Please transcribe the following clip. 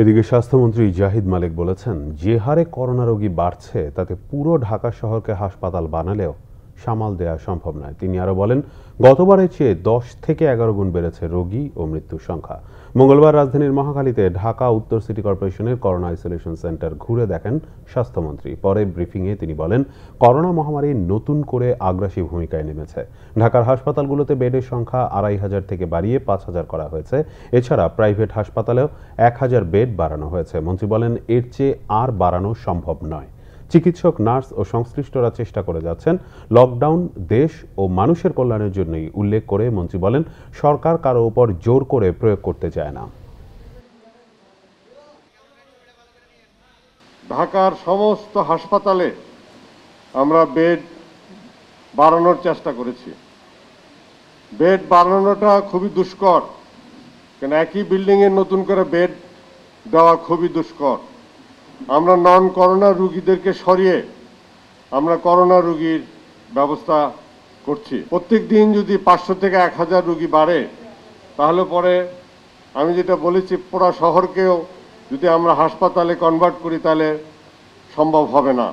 এদিকে স্বাস্থ্যমন্ত্রী জাহিদ মালিক বলেছেন, যে হারে করোনা রোগী বাড়ছে, তাতে পুরো ঢাকা শহরকে হাসপাতাল বানালেও সামাল দেওয়া সম্ভব নয়। তিনি আরও বলেন, গতবারের চেয়ে দশ থেকে এগারো গুণ বেড়েছে রোগী ও মৃত্যুর সংখ্যা। মঙ্গলবার রাজধানীর মহাখালীতে ঢাকা উত্তর সিটি কর্পোরেশনের করোনা আইসোলেশন সেন্টার ঘুরে দেখেন স্বাস্থ্যমন্ত্রী। পরে ব্রিফিংয়ে তিনি বলেন, করোনা মহামারী নতুন করে আগ্রাসী ভূমিকায় নেমেছে। ঢাকার হাসপাতালগুলোতে বেডের সংখ্যা আড়াই হাজার থেকে বাড়িয়ে পাঁচ হাজার করা হয়েছে। এছাড়া প্রাইভেট হাসপাতালেও এক হাজার বেড বাড়ানো হয়েছে। মন্ত্রী বলেন, এর চেয়ে আর বাড়ানো সম্ভব নয়। চিকিৎসক, নার্স ও সংশ্লিষ্টরা চেষ্টা করে যাচ্ছেন লকডাউন দেশ ও মানুষের কল্যাণের জন্যই উল্লেখ করে মন্ত্রী বলেন, সরকার কারও উপর জোর করে প্রয়োগ করতে চায় না। ঢাকার সমস্ত হাসপাতালে আমরা বেড বাড়ানোর চেষ্টা করেছি। বেড বাড়ানোটা খুবই দুষ্কর, কেন একই বিল্ডিংয়ে নতুন করে বেড দেওয়া খুবই দুষ্কর। আমরা নন করোনা রুগীদেরকে সরিয়ে আমরা করোনা রুগীর ব্যবস্থা করছি। প্রত্যেক দিন যদি পাঁচশো থেকে এক হাজার রুগী বাড়ে, তাহলে পরে আমি যেটা বলেছি, পুরা শহরকেও যদি আমরা হাসপাতালে কনভার্ট করি, তাহলে সম্ভব হবে না।